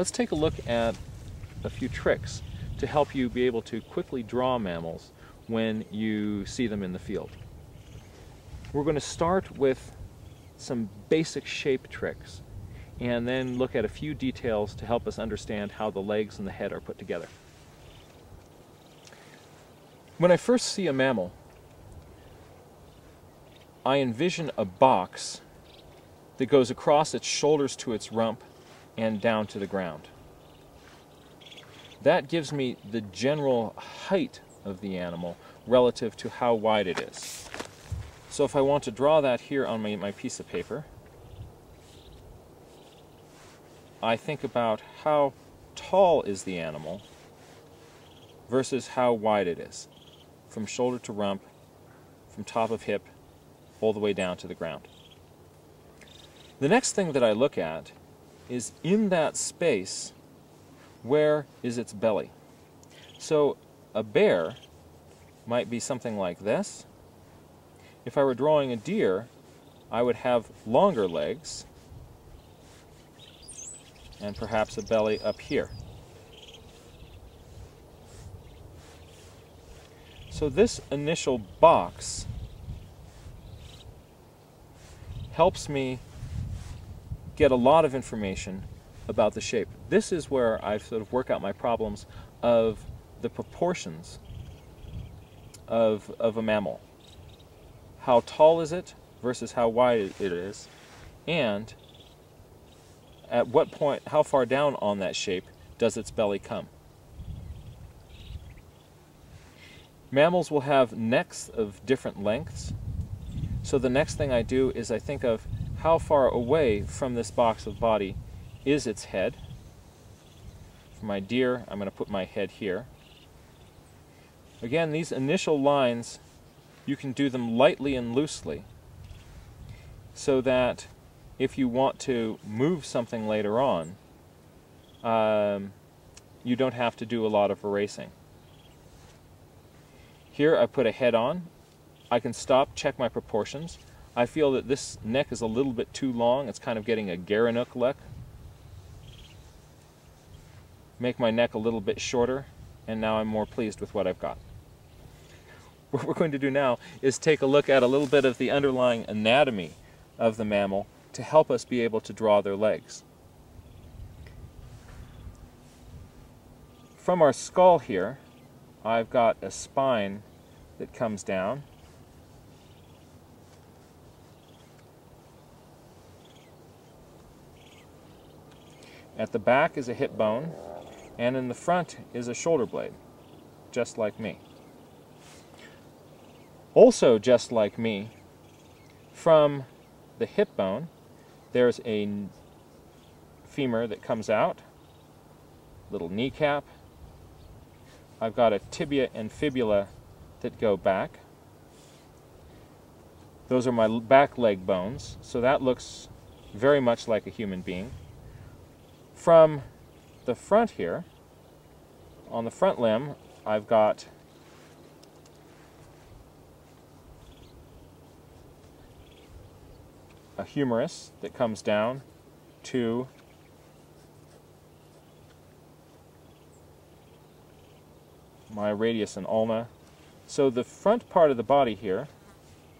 let's take a look at a few tricks to help you be able to quickly draw mammals when you see them in the field. We're going to start with some basic shape tricks and then look at a few details to help us understand how the legs and the head are put together. When I first see a mammal, I envision a box that goes across its shoulders to its rump and down to the ground. That gives me the general height of the animal relative to how wide it is. So if I want to draw that here on my, my piece of paper, I think about how tall is the animal versus how wide it is, from shoulder to rump, from top of hip, all the way down to the ground. The next thing that I look at is in that space, where is its belly? So a bear might be something like this. If I were drawing a deer, I would have longer legs and perhaps a belly up here. So this initial box helps me get a lot of information about the shape. This is where I sort of work out my problems of the proportions of, of a mammal. How tall is it versus how wide it is, and at what point, how far down on that shape does its belly come? Mammals will have necks of different lengths. So the next thing I do is I think of how far away from this box of body is its head. For my deer, I'm going to put my head here. Again, these initial lines, you can do them lightly and loosely so that if you want to move something later on, um, you don't have to do a lot of erasing. Here I put a head on. I can stop, check my proportions. I feel that this neck is a little bit too long. It's kind of getting a Gerenuk look. Make my neck a little bit shorter, and now I'm more pleased with what I've got. What we're going to do now is take a look at a little bit of the underlying anatomy of the mammal to help us be able to draw their legs. From our skull here, I've got a spine that comes down At the back is a hip bone, and in the front is a shoulder blade, just like me. Also, just like me, from the hip bone, there's a femur that comes out, little kneecap. I've got a tibia and fibula that go back. Those are my back leg bones, so that looks very much like a human being. From the front here, on the front limb, I've got a humerus that comes down to my radius and ulna. So the front part of the body here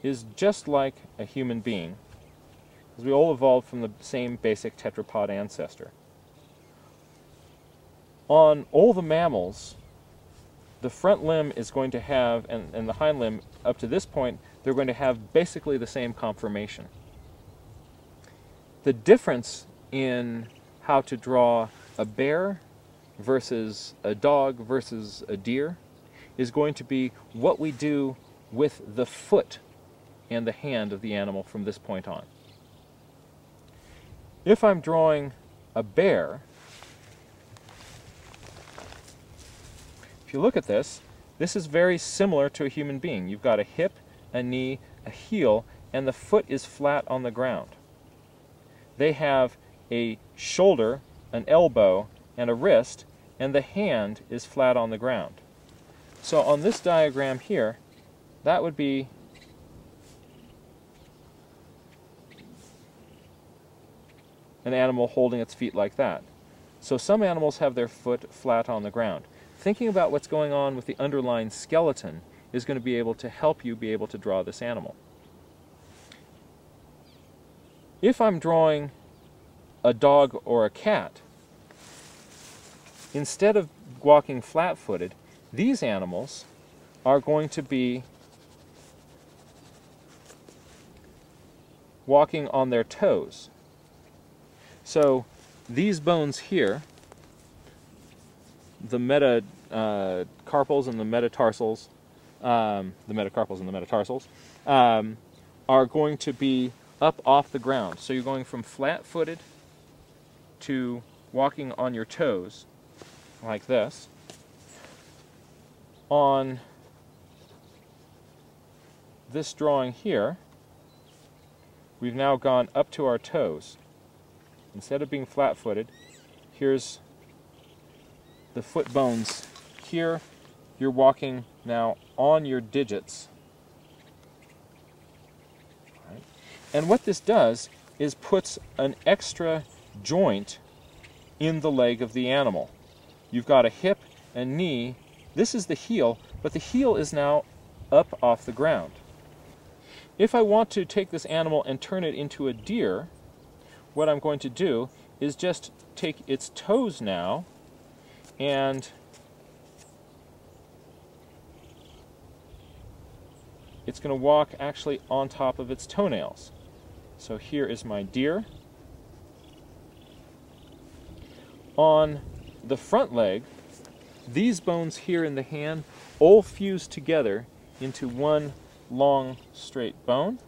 is just like a human being, because we all evolved from the same basic tetrapod ancestor on all the mammals, the front limb is going to have, and, and the hind limb, up to this point, they're going to have basically the same conformation. The difference in how to draw a bear versus a dog versus a deer is going to be what we do with the foot and the hand of the animal from this point on. If I'm drawing a bear, If you look at this, this is very similar to a human being. You've got a hip, a knee, a heel, and the foot is flat on the ground. They have a shoulder, an elbow, and a wrist, and the hand is flat on the ground. So on this diagram here, that would be an animal holding its feet like that. So some animals have their foot flat on the ground. Thinking about what's going on with the underlying skeleton is going to be able to help you be able to draw this animal. If I'm drawing a dog or a cat, instead of walking flat-footed, these animals are going to be walking on their toes. So these bones here, the metacarpals uh, and the metatarsals, um, the metacarpals and the metatarsals, um, are going to be up off the ground. So you're going from flat-footed to walking on your toes, like this. On this drawing here, we've now gone up to our toes. Instead of being flat-footed, here's the foot bones. Here, you're walking now on your digits. Right. And what this does is puts an extra joint in the leg of the animal. You've got a hip and knee. This is the heel, but the heel is now up off the ground. If I want to take this animal and turn it into a deer, what I'm going to do is just take its toes now and it's going to walk actually on top of its toenails. So here is my deer. On the front leg, these bones here in the hand all fuse together into one long straight bone.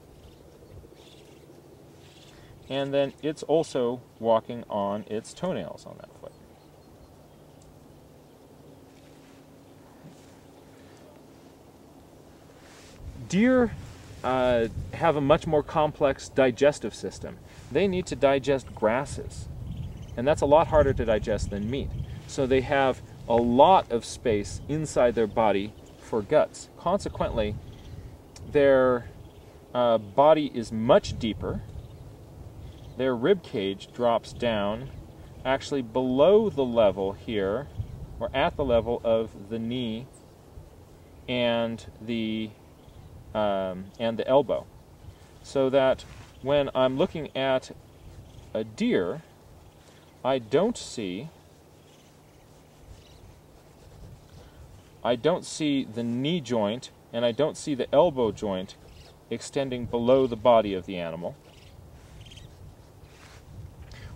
And then it's also walking on its toenails on that foot. Deer uh, have a much more complex digestive system. They need to digest grasses, and that's a lot harder to digest than meat. So they have a lot of space inside their body for guts. Consequently, their uh, body is much deeper. Their rib cage drops down actually below the level here, or at the level of the knee and the um, and the elbow, so that when I'm looking at a deer, I don't see I don't see the knee joint and I don't see the elbow joint extending below the body of the animal.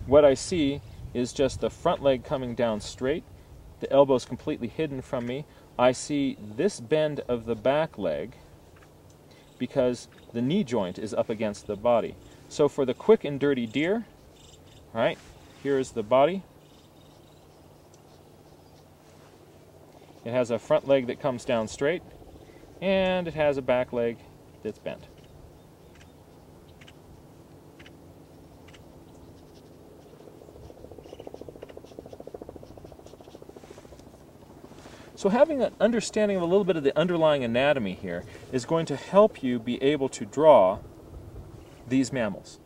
What I see is just the front leg coming down straight, the elbow is completely hidden from me. I see this bend of the back leg because the knee joint is up against the body. So for the quick and dirty deer, right, here is the body. It has a front leg that comes down straight, and it has a back leg that's bent. So having an understanding of a little bit of the underlying anatomy here is going to help you be able to draw these mammals.